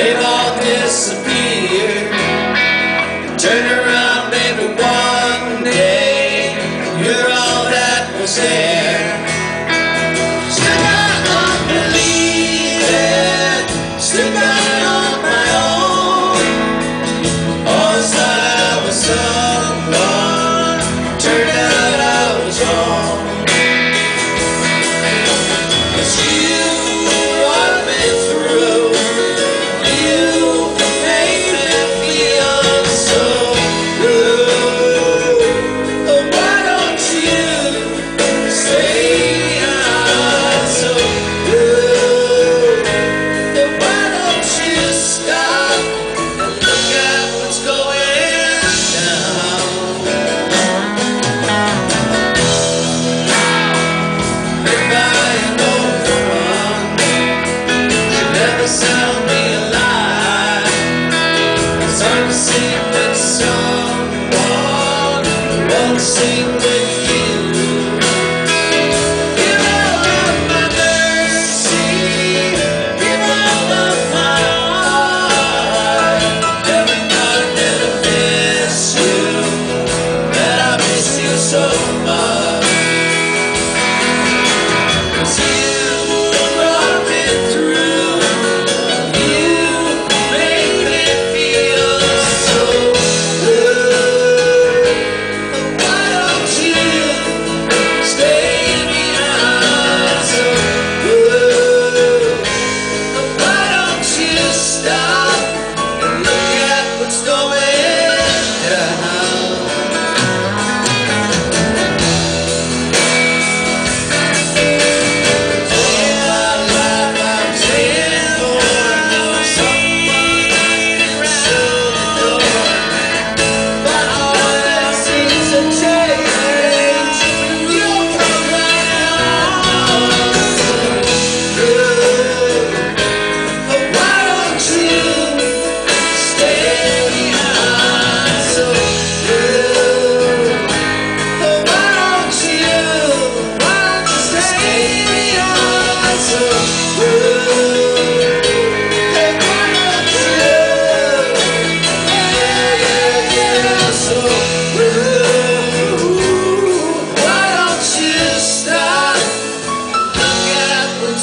They've all disappeared. Turn around, baby, one day you're all that was there. Still cannot believe it Still got on my own. Always thought I was. done.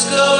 go.